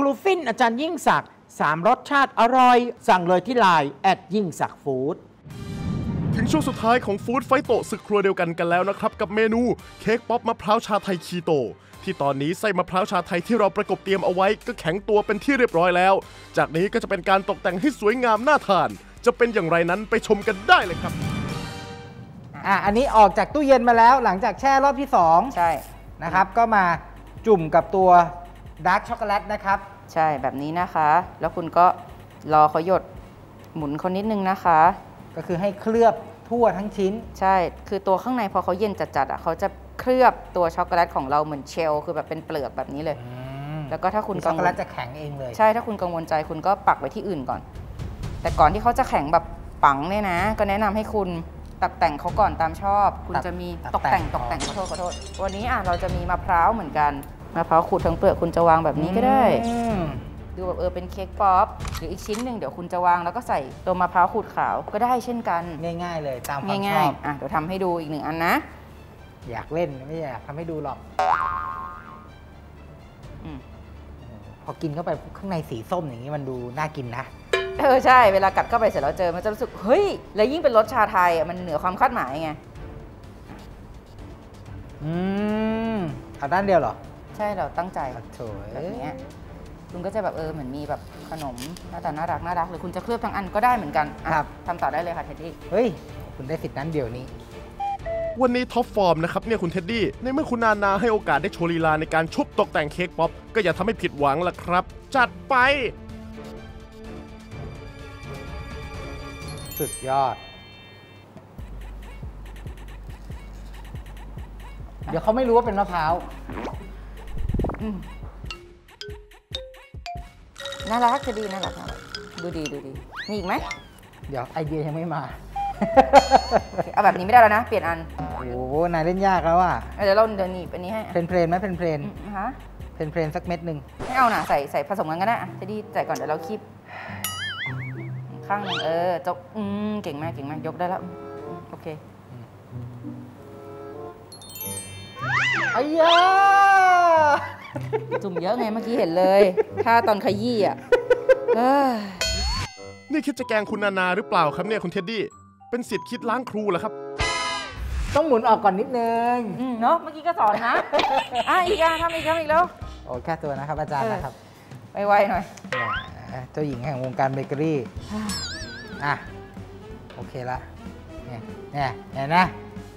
ครูฟินอาจารย์ยิ่งศักดิ์สามรสชาติอร่อย สั่งเลยที่ไลน์แอดยิ่งศักดิ์ฟู้ดถึงช่วงสุดท้ายของฟู้ดไฟโตศึกครัวเดียวกันกันแล้วนะครับ กับเมนูเค้กป๊อปมะพร้าวชาไทยคีโต ที่ตอนนี้ไส้มะพร้าวชาไทยที่เราประกบเตรียมเอาไว้ก็แข็งตัวเป็นที่เรียบร้อยแล้ว จากนี้ก็จะเป็นการตกแต่งให้สวยงามน่าทาน จะเป็นอย่างไรนั้นไปชมกันได้เลยครับอะอันนี้ออกจากตู้เย็นมาแล้วหลังจากแช่รอบที่2ใช่นะครับ ก็มาจุ่มกับตัว ดาร์กช็อกโกแลตนะครับ ใช่แบบนี้นะคะ แล้วคุณก็รอเขาหยดหมุนเขานิดนึงนะคะ ก็คือให้เคลือบทั่วทั้งชิ้น ใช่ คือตัวข้างในพอเขาเย็นจัดๆอะเขาจะเคลือบตัวช็อกโกแลตของเราเหมือน shell คือแบบเป็นเปลือกแบบนี้เลย แล้วก็ถ้าคุณช็อกกังโกวแลลตจะแข็งเองเลย ใช่ ถ้าคุณกังวลใจคุณก็ปักไว้ที่อื่นก่อน แต่ก่อนที่เขาจะแข็งแบบปังเนี่ยนะ ก็แนะนำให้คุณตัดแต่งเขาก่อนตามชอบ คุณตัดจะมีตัดตกแต่งแต่งตกแต่งขอโทษขอโทษ วันนี้อะเราจะมีมะพร้าวเหมือนกัน มะพร้าวขูดทั้งเปลือกคุณจะวางแบบนี้ก็ได้อืมดูแบบเออเป็นเค้กป๊อปหรืออีกชิ้นหนึ่งเดี๋ยวคุณจะวางแล้วก็ใส่ตัวมะพร้าวขูดขาวก็ได้เช่นกันง่าย ๆ เลยตามความชง่าอยบๆอะเดี๋ยวทำให้ดูอีกหนึ่งอันนะอยากเล่นไม่อยากทำให้ดูหรอก อืมพอกินเข้าไปข้างในสีส้มอย่างนี้มันดูน่ากินนะ เออใช่เวลากัดเข้าไปเสร็จแล้วเจอมันจะรู้สึกเฮ้ยแล้วยิ่งเป็นรสชาไทยอะมันเหนือความคาดหมายไงอืมเอาด้านเดียวเหรอใช่เราตั้งใจโชว์แบบเนี้ยคุณก็จะแบบเออเหมือนมีแบบขนมหน้าตาน่ารักน่ารักหรือคุณจะเคลือบทั้งอันก็ได้เหมือนกันอะครับทำต่อได้เลยค่ะเท็ดดี้เฮ้ย คุณได้สิทธิ์นั้นเดี๋ยวนี้ วันนี้ top form นะครับเนี่ยคุณเท็ดดี้ในเมื่อคุณนานาให้โอกาสได้โชว์ลีลาในการชุบตกแต่งเค้กป๊อปก็อย่าทำให้ผิดหวังล่ะครับ จัดไป สุดยอด เดี๋ยวเขาไม่รู้ว่าเป็นมะพร้าวอืม น่ารักจะดีน่ารักน่ารักดูดีดูดีมีอีกไหมเดี๋ยวไอเดียยังไม่มาโอเคเอาแบบนี้ไม่ได้แล้วนะ เปลี่ยนอันโอ้โหนายเล่นยากแล้วอะเดี๋ยวเราเดี๋ยวหนีบอันนี้ให้เพลนเพลนไหมเพลนเพลนอืมฮะเพลนเพลนสักเม็ดหนึ่งไม่เอานะใส่ใส่ผสมกันก็ได้อะจะดีใส่ก่อนเดี๋ยวเราคีบข้างหนึ่งเออจกอืมเก่งมากเก่งมากยกได้แล้วอืมโอเคไอ้ยา จุ่มเยอะไงเมื่อกี้เห็นเลย ถ้าตอนขยี้อะเอ้ยนี่คิดจะแกล้งคุณนานาหรือเปล่าครับเนี่ยคุณเท็ดดี้ เป็นสิทธิ์คิดล้างครูเหรอครับ ต้องหมุนออกก่อนนิดนึงอืมเนาะเมื่อกี้ก็สอนนะอะอีกอะทำอีกทำอีกแล้วโอ้แค่ตัวนะครับอาจารย์เออนะครับไวๆหน่อยแหมเจ้าหญิงแห่งวงการเบเกอรี่ อะ โอเคละเนี่ยเนี่ยเห็นนะ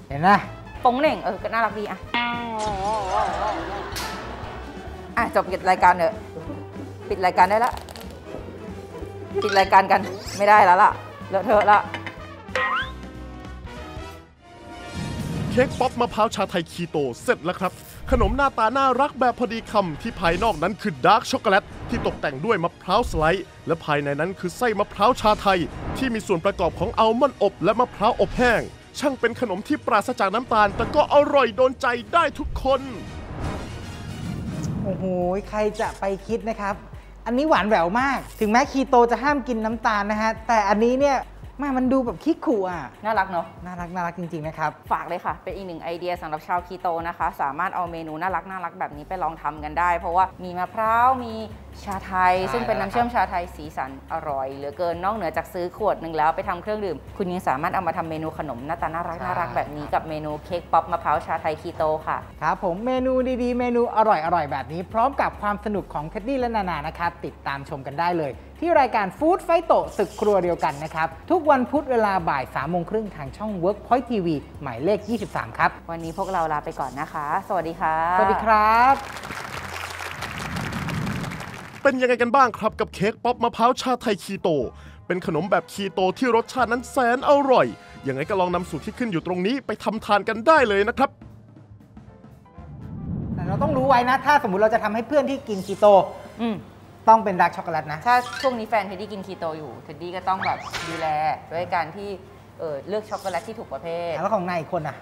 เห็นนะปงเหน่งเออก็น่ารักดีอะ อะจบรายการเถอะปิดรายการได้ละปิดรายการกันไม่ได้แล้วล่ะเลอะเทอะละเค้กป๊อปมะพร้าวชาไทยคีโตเสร็จแล้วครับ ขนมหน้าตาน่ารักแบบพอดีคำที่ภายนอกนั้นคือดาร์กช็อกโกแลตที่ตกแต่งด้วยมะพร้าวสไลด์และภายในนั้นคือไส้มะพร้าวชาไทย ที่มีส่วนประกอบของอัลมอนด์อบและมะพร้าวอบแห้ง ช่างเป็นขนมที่ปราศจากน้ำตาล แต่ก็อร่อยโดนใจได้ทุกคน โอ้โห ใครจะไปคิดนะครับ อันนี้หวานแหววมาก ถึงแม้คีโตจะห้ามกินน้ำตาลนะฮะ แต่อันนี้เนี่ย แม่มันดูแบบคิกขู่อะ น่ารักเนาะ น่ารักน่ารักจริง ๆ นะครับ ฝากเลยค่ะ เป็นอีกหนึ่งไอเดียสำหรับชาวคีโตนะคะ สามารถเอาเมนูน่ารักน่ารักแบบนี้ไปลองทำกันได้ เพราะว่ามีมะพร้าว มีชาไทยใช่ซึ่งเป็นแล้วน้ำเชื่อมชาไทยสีสันอร่อยเหลือเกิน นอกเหนือจากซื้อขวดหนึ่งแล้วไปทำเครื่องดื่ม คุณยังสามารถเอามาทำเมนูขนมหน้าตาน่ารักน่ารักแบบนี้กับเมนูเค้กป๊อปมะพร้าวชาไทยคีโตค่ะ ครับผมเมนูดีๆ เมนูอร่อยๆแบบนี้ พร้อมกับความสนุกของเท็ดดี้และนานานะครับติดตามชมกันได้เลย ที่รายการฟู้ดไฟโตศึกครัวเดียวกันนะครับ ทุกวันพุธเวลาบ่าย3ามโมงครึ่งทางช่อง Workpoint TV หมายเลข 23 ครับ วันนี้พวกเราลาไปก่อนนะคะ สวัสดีค่ะ สวัสดีครับ เป็นยังไงกันบ้างครับกับเค้กป๊อปมะพร้าวชาไทยคีโต เป็นขนมแบบคีโตที่รสชาตินั้นแสนอร่อย ยังไงก็ลองนำสูตรที่ขึ้นอยู่ตรงนี้ไปทำทานกันได้เลยนะครับ แต่เราต้องรู้ไว้นะ ถ้าสมมุติเราจะทำให้เพื่อนที่กินคีโต อืม ต้องเป็นดาร์กช็อกโกแลตนะ ถ้าช่วงนี้แฟนเท็ดดี้กินคีโตอยู่เท็ดดี้ก็ต้องแบบดูแลด้วยการที่เออเลือกช็อกโกแลตที่ถูกประเภท แล้วของนายอีกคนอะ